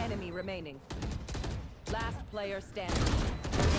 enemy remaining. Last player standing.